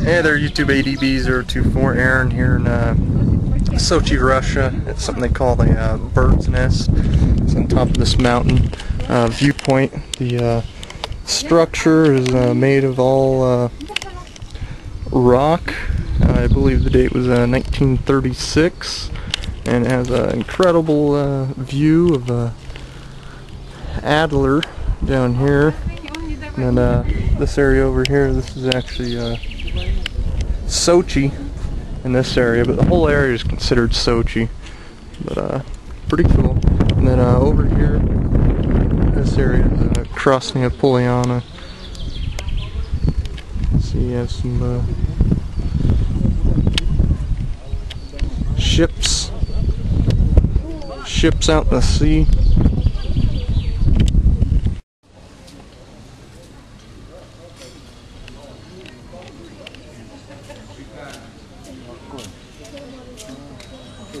Hey there, YouTube ADB024 Aaron here in uh, Sochi, Russia. It's something they call the uh, bird's nest. It's on top of this mountain uh, viewpoint. The uh, structure is uh, made of all uh, rock. I believe the date was uh, 1936, and it has an incredible view of Adler down here. And this area over here, this is actually uh, Sochi in this area, but the whole area is considered Sochi. But uh, pretty cool. And then uh, over here, this area is uh, Krasnaya Poliana. See, you have some uh, ships, ships out in the sea.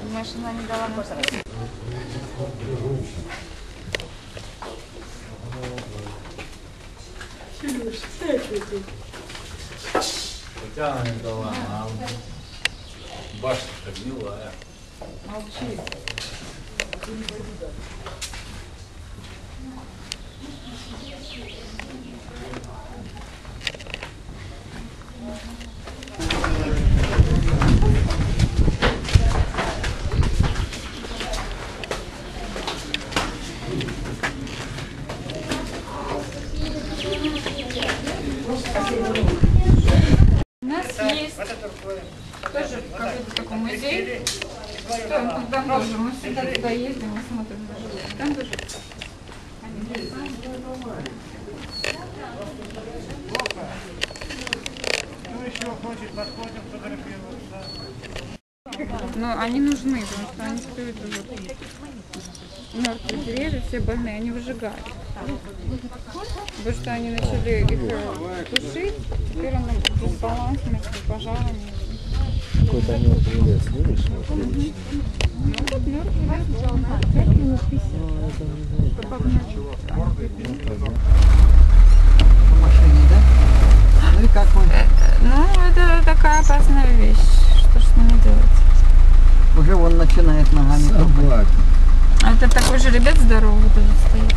Понимаешь, она не дала нам спросить. Хотя она не дала, а башня-то гнилая. Молчи. У тоже какой-то такой музей. Там, там тоже, мы всегда туда ездим, мы смотрим. Там тоже. Они Но они нужны, потому что они стоят вот мертвые деревья, все больные, они выжигают. Потому что они начали их э, тушить, теперь оно пожарами. Какой-то мертвый лес, видишь? Вот. Ну, вот мертвый лес, минут по машине, да? Ну и как вы? Ну, это такая опасная вещь. Что ж с ними делать? Уже он начинает ногами топать. Собака. А это такой же ребят здоровый этот стоит.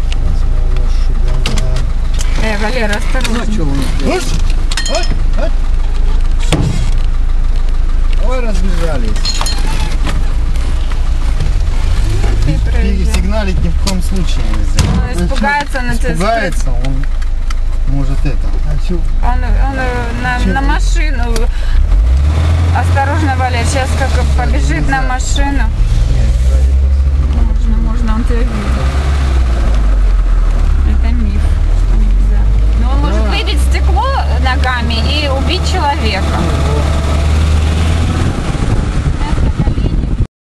Э, Валера, Ну осторожно. что он сделает? Сигналить ни в коем случае нельзя. Он испугается, на тебя Испугается, он может это. Он, он э, на, на машину. Осторожно, Валер, сейчас как побежит на машину.